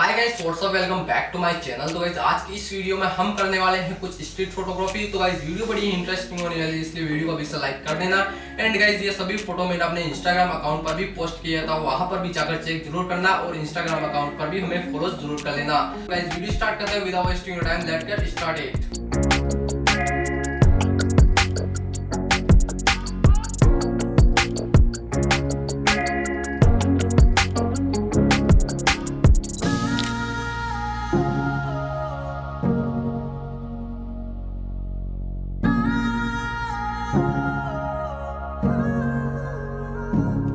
Hi guys what's up welcome back to my channel तो guys आज की इस वीडियो में हम करने वाले हैं कुछ स्ट्रीट फोटोग्राफी तो गाइस वीडियो बड़ी इंटरेस्टिंग होने वाली है, इसलिए वीडियो को अभी से लाइक कर देना। एंड गाइस ये सभी फ़ोटो मैंने अपने इंस्टाग्राम अकाउंट पर भी पोस्ट किया था, वहाँ पर भी जाकर चेक ज़रूर करना और इंस्टाग्राम अकाउंट पर भी हमें फॉलो ज़रूर कर लेना। गाइस वीडियो स्टार्ट करते हैं without wasting time let's get started Bye.